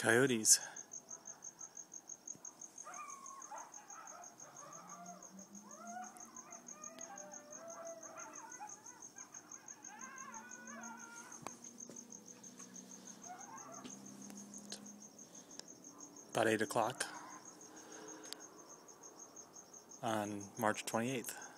Coyotes. About 8 o'clock on March 28th.